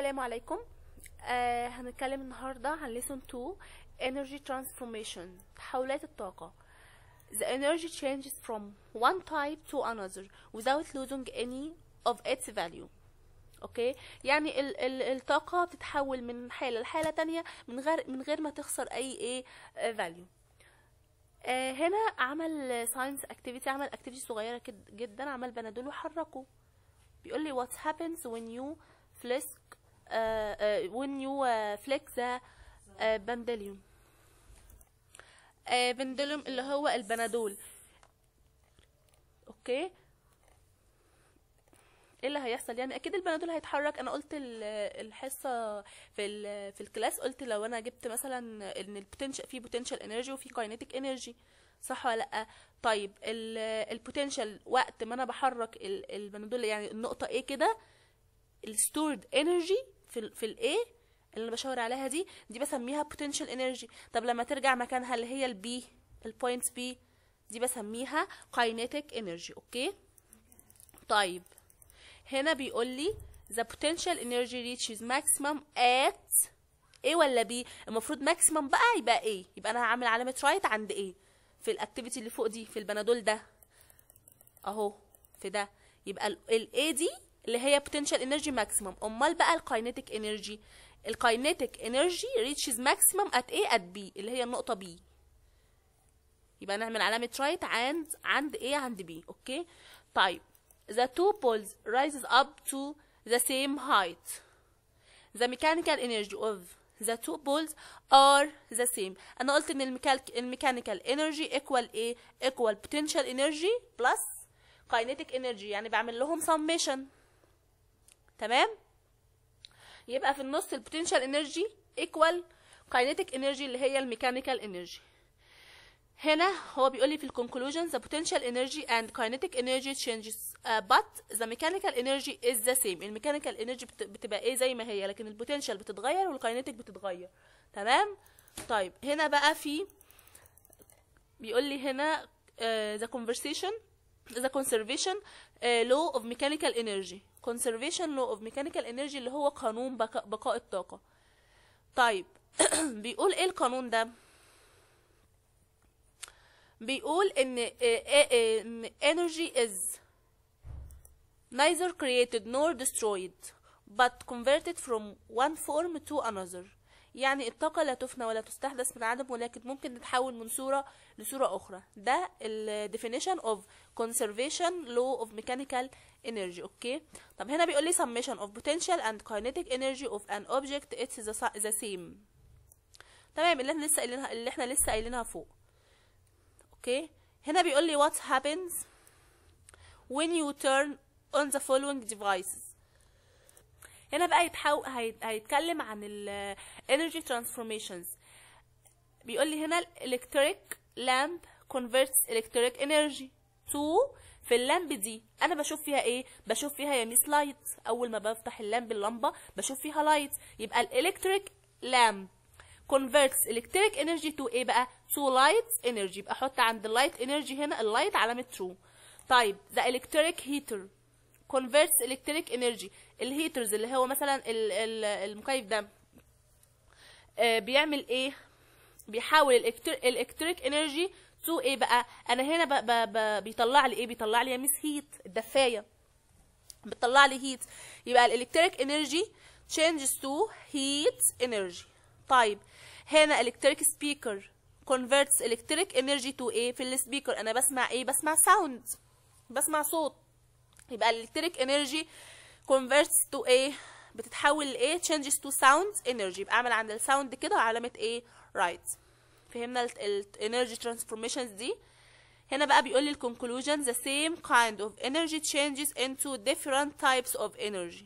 السلام عليكم. آه هنتكلم النهاردة عن lesson 2 energy transformation تحولات الطاقة. The energy changes from one type to another without losing any of its value. okay يعني ال ال الطاقة بتتحول من حالة لحالة تانية من غير من غير ما تخسر أي إيه آه، value. آه هنا عمل science activity عمل activity صغيرة كد- جدا عمل ببندول وحركه. بيقول لي what happens when you flick uh, pendulum uh, pendulum اللي هو البنادول. أوكي. إيه اللي هيحصل؟ يعني أكيد البنادول هيتحرك. أنا قلت ال- الحصة في ال في ال class قلت لو أنا جبت مثلا إن ال potential في potential energy وفي kinetic energy صح ولا لأ؟ طيب ال potential وقت ما أنا بحرك ال- البنادول يعني النقطة إيه كده؟ ال stored energy في ال في ال A اللي أنا بشاور عليها دي دي بسميها potential energy. طب لما ترجع مكانها اللي هي ال B ال point B دي بسميها kinetic energy أوكي؟ طيب هنا بيقول لي the potential energy reaches maximum at A ولا B المفروض maximum بقى يبقى A يبقى أنا هعمل علامة right عند A في ال activity اللي فوق دي في البنادول ده. أهو في ده. يبقى ال A دي اللي هي potential energy maximum امال بقى ال kinetic energy ال kinetic energy reaches maximum at A at B اللي هي النقطة B يبقى نعمل علامة right عند عند A عند B أوكي طيب the two poles rises up to the same height the mechanical energy of the two poles are the same أنا قلت ان ال mechanical energy equal إيه equal potential energy plus kinetic energy يعني بعمل لهم summation تمام؟ يبقى في النص ال potential energy equal kinetic energy اللي هي ال mechanical energy هنا هو بيقول لي في ال conclusion potential energy and kinetic energy changes uh, but the mechanical energy is the same. ال mechanical بت- بتبقى إيه زي ما هي لكن ال potential بتتغير وال kinetic بتتغير. تمام؟ طيب هنا بقى في بيقول لي هنا uh, the conversation the conservation uh, law of mechanical energy conservation law of mechanical energy اللي هو قانون بقاء, بقاء الطاقة طيب بيقول ايه القانون ده بيقول ان آه، آه، آه، ان energy is neither created nor destroyed but converted from one form to another يعني الطاقة لا تفنى ولا تستحدث من عدم ولكن ممكن تتحول من صورة لصورة أخرى ده ال definition of conservation law of mechanical energy أوكي طب هنا بيقول لي summation of potential and kinetic energy of an object it's the, the same تمام اللي إحنا لسه قايلينها اللي إحنا لسه قايلينها فوق أوكي هنا بيقول لي what happens when you turn on the following devices هنا بقى يتحو... هي... هيتكلم عن ال energy transformations. بيقول لي هنا electric lamp converts electric energy to في ال lamp دي. أنا بشوف فيها إيه؟ بشوف فيها يا miss light أول ما بفتح ال lamp اللمبة بشوف فيها light يبقى ال electric lamp converts electric energy to إيه بقى؟ to light energy. يبقى أحط عند ال light energy هنا ال light علامة true. طيب the electric heater. Converts electric energy. ال heaters اللي هو مثلا ال- ال- المكيف ده آه، بيعمل إيه؟ بيحول ال electric energy to إيه بقى؟ أنا هنا ب ب ب بيطلع لي إيه؟ بيطلع لي miss heat الدفاية. بتطلع لي heat يبقى ال electric energy changes to heat energy. طيب هنا electric speaker converts electric energy to إيه؟ في ال speaker أنا بسمع إيه؟ بسمع sound بسمع صوت. يبقى ال electric energy converts to إيه بتتحول لايه changes to sound energy. يبقى أعمل عند ال sound كده علامه إيه right. فهمنا ال energy transformations دي. هنا بقى بيقول لي ال conclusion the same kind of energy changes into different types of energy.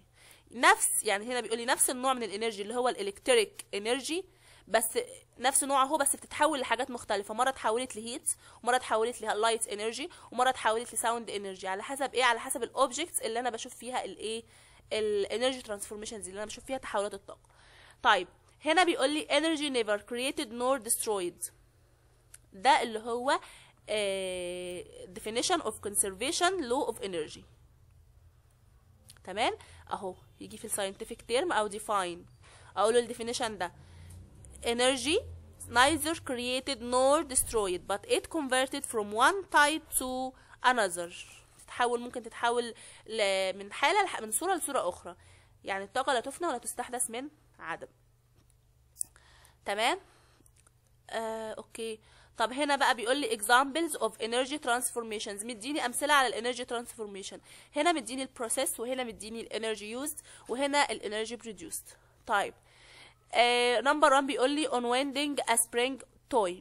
نفس يعني هنا بيقول لي نفس النوع من ال energy اللي هو ال electric energy بس نفس نوعها هو بس بتتحول لحاجات مختلفة. مرة اتحولت ل heat ومرة اتحولت ل light energy ومرة اتحولت ل sound energy على حسب إيه؟ على حسب ال objects اللي أنا بشوف فيها الايه ال energy transformations اللي أنا بشوف فيها تحولات الطاقة. طيب هنا بيقول لي energy never created nor destroyed. ده اللي هو آه، definition of conservation law of energy. تمام؟ اهو يجي في ال scientific term أو define. أقول له ال definition ده. Energy neither created nor destroyed but it converted from one type to another. تتحول ممكن تتحول من حالة من صورة لصورة أخرى. يعني الطاقة لا تفنى ولا تستحدث من عدم. تمام؟ آه، أوكي. طب هنا بقى بيقول لي examples of energy transformations. مديني أمثلة على ال energy transformation. هنا مديني ال process وهنا مديني ال energy used وهنا ال energy produced. طيب. number 1 بيقول لي on winding a spring toy.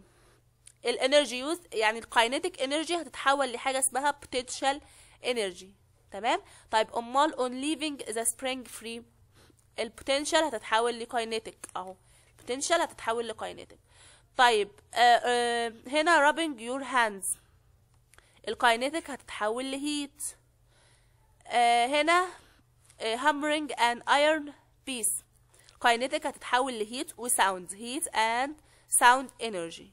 ال energy used يعني ال kinetic energy هتتحول لحاجة اسمها potential energy. تمام؟ طيب امال on leaving the spring free. ال potential هتتحول ل kinetic أهو. ال potential هتتحول ل kinetic طيب آه آه هنا rubbing your hands. ال kinetic هتتحول ل heat آه هنا آه hammering an iron kinetic هتتحول ل heat و sound heat and sound energy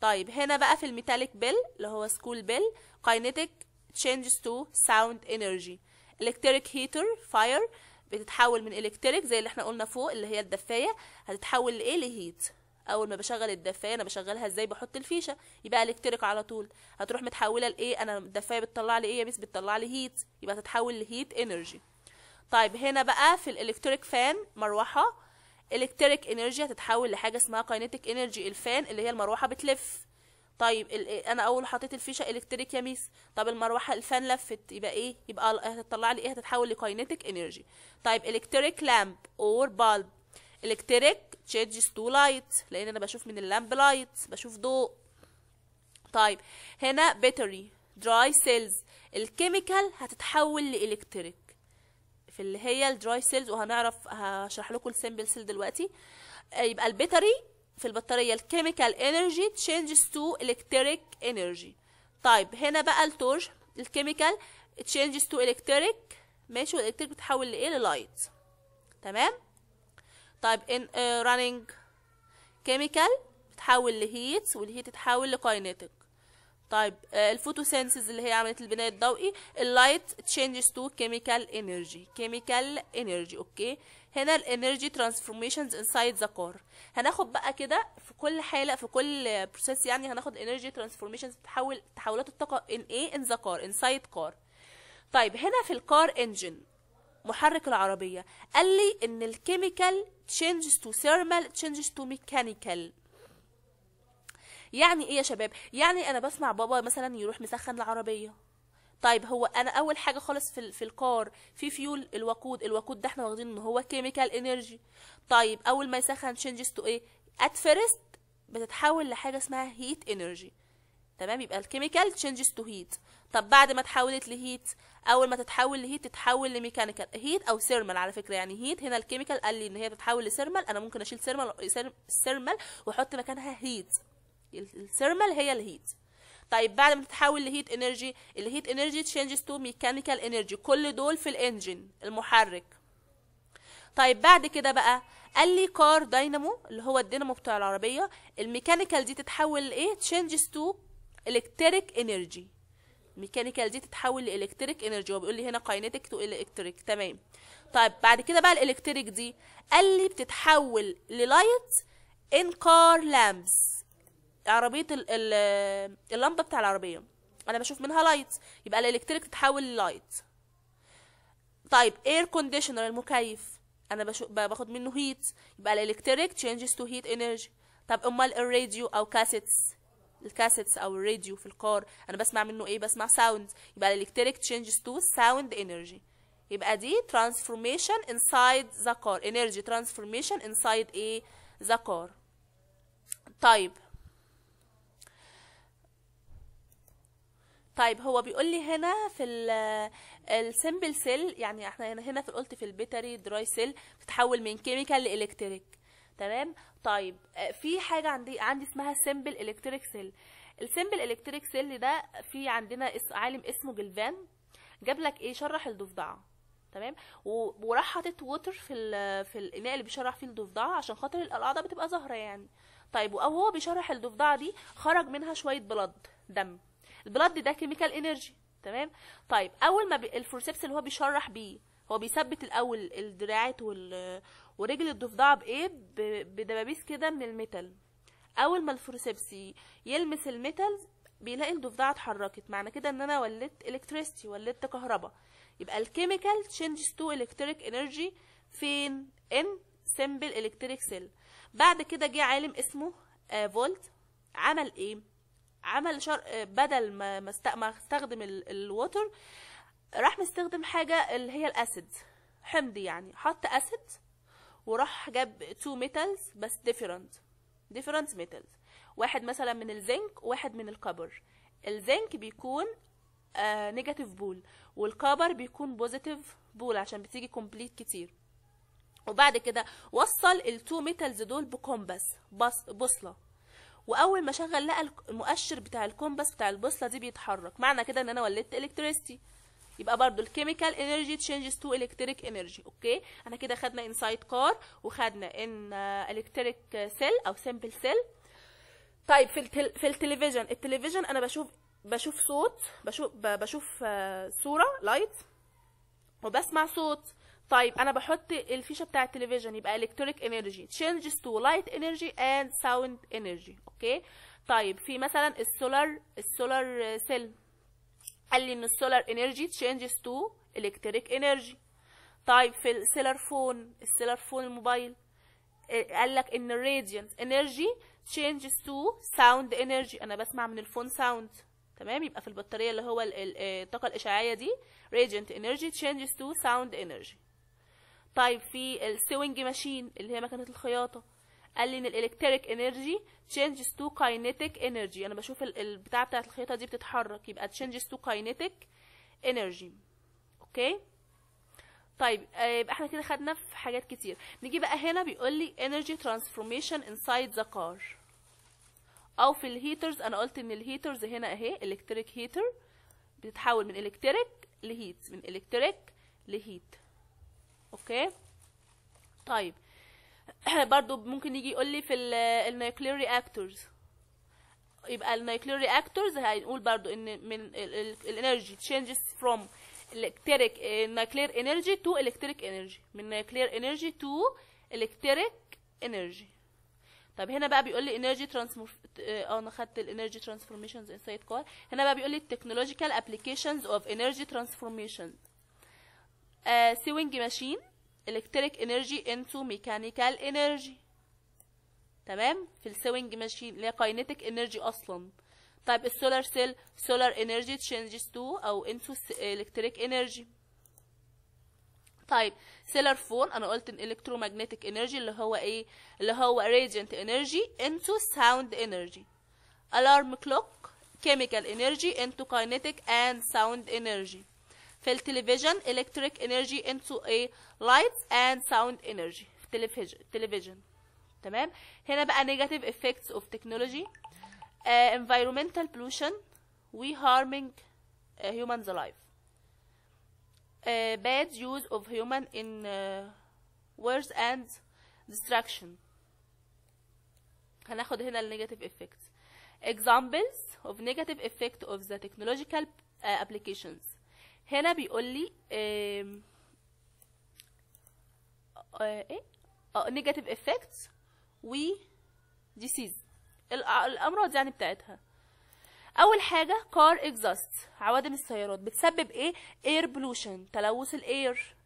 طيب هنا بقى في ال metallic bell اللي هو school bell kinetic changes to sound energy. electric heater fire بتتحول من electric زي اللي إحنا قلنا فوق اللي هي الدفاية هتتحول لايه ل heat أول ما بشغل الدفاية أنا بشغلها إزاي؟ بحط الفيشة. يبقى electric على طول. هتروح متحولة لايه أنا الدفاية بتطلع لي إيه يا ميس؟ بتطلع لي heat يبقى تتحول ل heat energy طيب هنا بقى في ال electric fan مروحة. electric energy هتتحول لحاجة اسمها kinetic energy ال fan اللي هي المروحة بتلف. طيب أنا أول حطيت الفيشة electric يا ميس. طب المروحة ال fan لفت يبقى إيه؟ يبقى هتطلع لي إيه؟ هتتحول ل kinetic energy. طيب electric lamp or bulb electric changes to light لأن أنا بشوف من ال lamp light بشوف ضوء. طيب هنا battery dry cells ال chemical هتتحول ل electric. في اللي هي ال dry cells وهنعرف هشرح لكم ال simple cell دلوقتي. يبقى ال battery في البطارية ال chemical energy changes to electric energy. طيب هنا بقى ال torch ال chemical changes to electric. ماشي وال electric بتتحول لإيه؟ لل light. تمام؟ طيب in running chemical بتتحول ل heat وال heat تتحول ل kinetic. طيب آه، ال photosynthesis اللي هي عمليه البناء الضوئي ال light changes to chemical energy chemical energy okay هنا ال energy transformations inside the car هناخد بقى كده في كل حالة في كل process يعني هناخد energy transformations بتحول تحولات الطاقة in إيه in the car inside car طيب هنا في ال car engine محرك العربية قال لي إن ال chemical changes to thermal changes to mechanical يعني إيه يا شباب؟ يعني أنا بسمع بابا مثلا يروح مسخن العربية. طيب هو أنا أول حاجة خالص في في ال car في فيول الوقود. الوقود ده إحنا واخدين إن هو chemical energy طيب أول ما يسخن changes to إيه؟ at first بتتحول لحاجة اسمها heat energy تمام؟ يبقى ال chemical changes to heat طب بعد ما اتحولت ل heat أول ما تتحول ل heat تتحول ل mechanical heat أو thermal على فكرة. يعني heat هنا ال chemical قال لي إن هي بتتحول ل thermal أنا ممكن أشيل thermal thermal وأحط مكانها heat ال thermal هي ال heat طيب بعد ما تتحول ل heat energy ال heat energy changes to mechanical energy كل دول في ال engine المحرك. طيب بعد كده بقى قال لي car dynamo اللي هو الدينامو بتاع العربية. ال mechanical دي تتحول لايه changes to electric energy ال mechanical دي تتحول ل electric energy هو بيقول لي هنا kinetic to electric تمام. طيب بعد كده بقى ال electric دي قال لي بتتحول ل light in car lamps عربية ال ال اللمبة بتاع العربية. أنا بشوف منها light يبقى ال electric تتحول ل light طيب air conditioner المكيف. أنا باخد منه heat يبقى ال electric changes to heat energy طب أمال الراديو أو cassettes ال cassettes أو الراديو في ال car. أنا بسمع منه إيه؟ بسمع sound يبقى ال electric changes to sound energy يبقى دي transformation inside the car. Energy transformation inside إيه؟ the car. طيب طيب هو بيقول لي هنا في ال simple cell يعني إحنا هنا في قلت في ال battery dry cell بتتحول من chemical ل electric تمام؟ طيب آه، في حاجة عندي عندي اسمها simple electric cell ال simple electric cell ده في عندنا عالم اسمه جلفان. جاب لك إيه؟ شرح الضفدعة. تمام؟ وراح حاطط water في في الإناء اللي بيشرح فيه الضفدعة عشان خاطر الاعضاء بتبقى ظاهره يعني. طيب أو هو بيشرح الضفدعة دي خرج منها شوية blood دم. ال blood ده chemical energy تمام؟ طيب أول ما. ال forceps اللي هو بيشرح بيه هو بيثبت الأول الدراعات وال ورجل الضفدعة بإيه؟ بدبابيس كده من ال metal. أول ما ال forceps يلمس ال metal بيلاقي الضفدعة اتحركت. معنى كده إن أنا ولدت electricity ولدت كهرباء. يبقى ال chemical changes to electric energy فين؟ in simple electric cell بعد كده جه عالم اسمه آه فولت. عمل إيه؟ عمل شر... آه، بدل ما ما است- ما استخدم ال- ال water راح مستخدم حاجة اللي هي ال acid حمض يعني. حط acid وراح جاب two metals بس different different metals واحد مثلا من الزنك وواحد من ال copper. الزنك بيكون negative pole وال copper بيكون positive pole عشان بتيجي complete circuit. وبعد كده وصل ال two metals دول ب compass بص بوصلة. وأول ما شغل لقى المؤشر بتاع ال compass بتاع البوصلة دي بيتحرك. معنى كده إن أنا ولدت electricity يبقى برضو ال chemical energy changes to electric energy okay؟ إحنا كده خدنا inside car وخدنا in electric cell أو simple cell طيب في التل... في التلفزيون. التلفزيون أنا بشوف بشوف صوت بشوف بشوف آه، صورة light وبسمع صوت. طيب أنا بحط الفيشة بتاع التلفزيون يبقى electric energy. Changes to light energy and sound energy. okay؟ طيب في مثلا ال solar ال solar cell قال لي إن ال solar energy changes to electric energy. طيب في ال cellular phone ال cellular phone الموبايل قال لك إن ال radiant energy changes to sound energy. أنا بسمع من ال phone sound تمام؟ يبقى في البطارية اللي هو آه، الطاقة الإشعاعية دي. radiant energy changes to sound energy. طيب في ال sewing machine اللي هي مكنة الخياطة. قال لي إن ال electric energy changes to kinetic energy. أنا بشوف ال- البتاع بتاعة الخياطة دي بتتحرك يبقى changes to kinetic energy. OK؟ طيب آه، يبقى إحنا كده خدنا في حاجات كتير. نيجي بقى هنا بيقول لي energy transformation inside the car. أو في ال heaters أنا قلت إن ال heaters هنا أهي electric heater بتتحول من electric ل heat من electric ل heat OK طيب برضو ممكن يجي يقول لي في ال nuclear reactors يبقى ال nuclear reactors هنقول برضو ان من الانرجي changes from electric nuclear energy to electric energy من nuclear energy to electric energy طب هنا بقى بيقول لي energy transform آه أنا خدت الانرجي transformations inside car هنا بقى بيقول لي technological applications of energy transformation sewing machine electric energy into mechanical energy. تمام؟ في السوينج ماشين اللي هي كاينيتيك انرجي أصلا. طيب ال solar cell solar energy changes to أو into electric energy طيب cellular phone أنا قلت إن electromagnetic energy اللي هو إيه؟ اللي هو radiant energy into sound energy alarm clock chemical energy into kinetic and sound energy. في التلفزيون electric energy into a light and sound energy في التلفزيون التلفزيون تمام هنا بقى negative effects of technology uh, environmental pollution we harming uh, humans life uh, bad use of human in uh, wars and destruction هناخد هنا ال negative effects examples of negative effect of the technological uh, applications هنا بيقول لي uh, إيه؟ uh, negative effects و disease. الأ- الأمراض يعني بتاعتها. أول حاجة car exhaust عوادم السيارات. بتسبب إيه؟ air pollution تلوث ال air.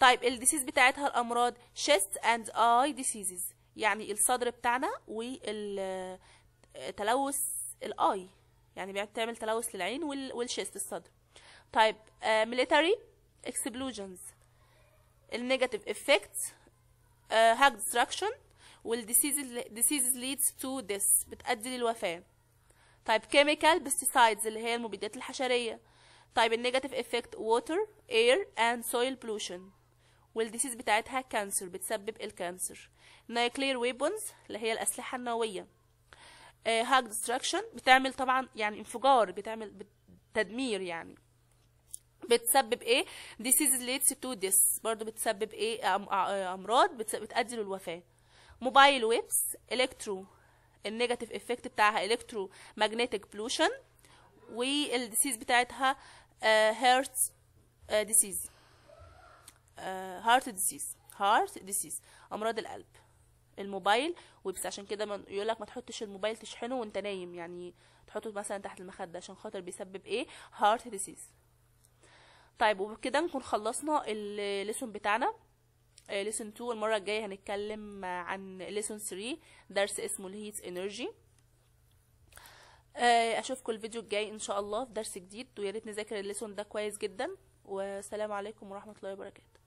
طيب ال diseases بتاعتها الأمراض chest and eye diseases. يعني الصدر بتاعنا والتلوث ال eye. يعني بتعمل تلوث للعين وال- وال chest الصدر. طيب military explosions ال negative effect huge destruction وال diseases leads to death بتؤدي للوفاة. طيب chemical pesticides اللي هي المبيدات الحشرية. طيب ال negative effect water air and soil pollution. وال diseases بتاعتها cancer بتسبب ال cancer nuclear weapons اللي هي الأسلحة النووية. huge destruction بتعمل طبعا يعني انفجار بتعمل بت- تدمير يعني. بتسبب إيه؟ diseases leads to death برضو بتسبب إيه؟ أمراض بتؤدي للوفاه mobile waves electro ال negative effect بتاعها electromagnetic pollution وال diseases بتاعتها heart diseases heart diseases heart diseases أمراض القلب. ال mobile waves عشان كده يقول لك ما تحطش الموبايل تشحنه وانت نايم. يعني تحطه مثلا تحت المخدة عشان خاطر بيسبب إيه؟ heart diseases طيب وبكده نكون خلصنا ال lesson بتاعنا. lesson 2 المرة الجاية هنتكلم عن lesson 3 درس اسمه ال heat energy. أشوفكم الفيديو الجاي إن شاء الله في درس جديد ويا ريت نذاكر ال lesson ده كويس جدا. والسلام عليكم ورحمة الله وبركاته.